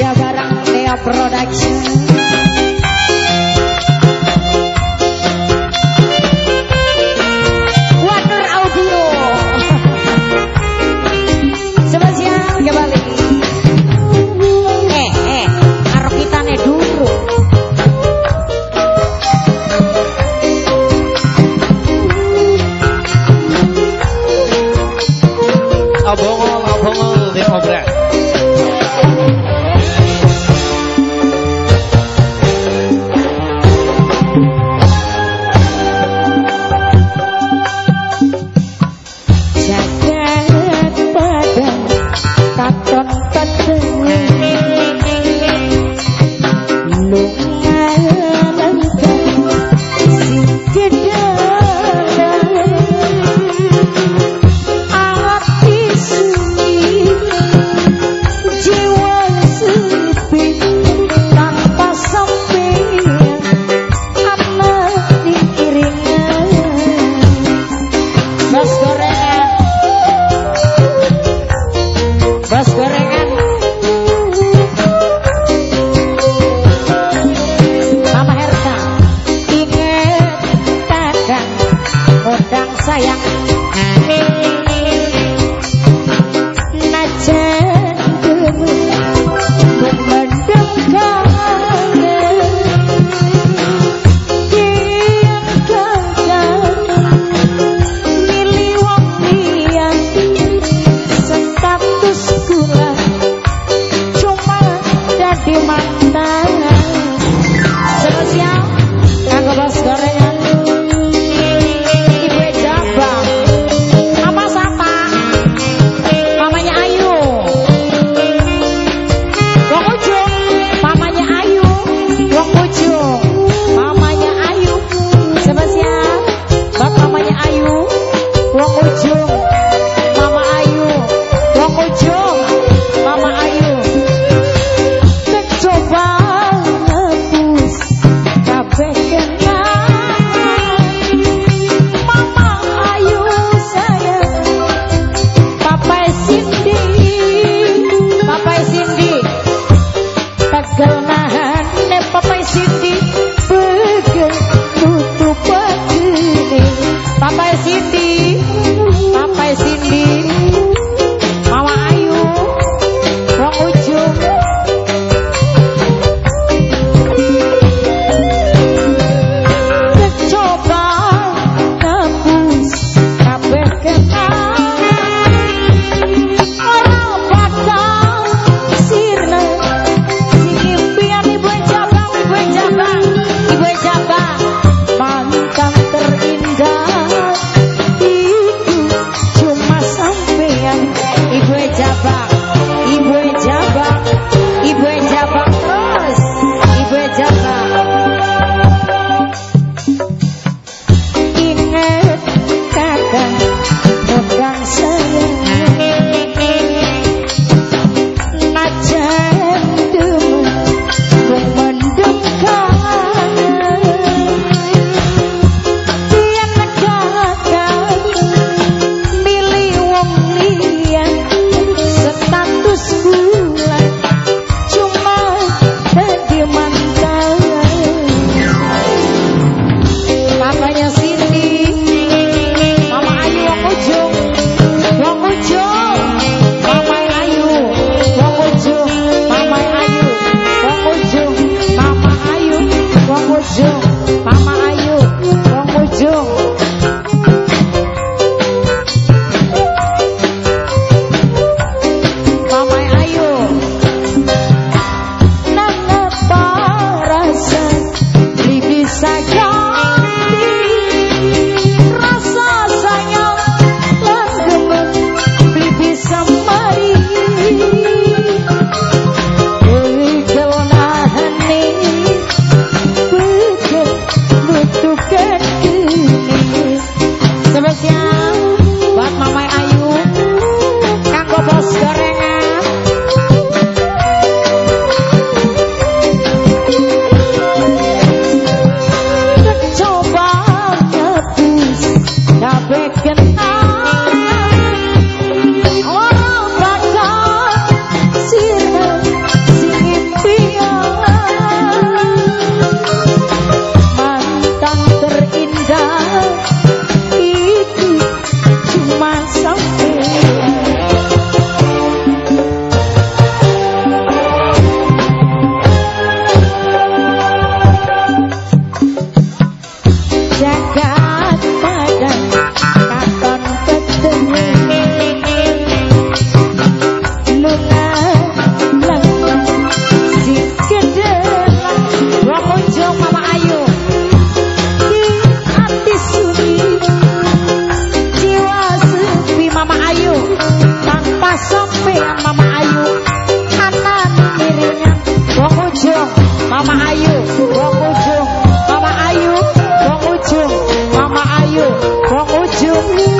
Aja bareng Neo Production 哎呀。Wong Jabal yêu. Khó chấm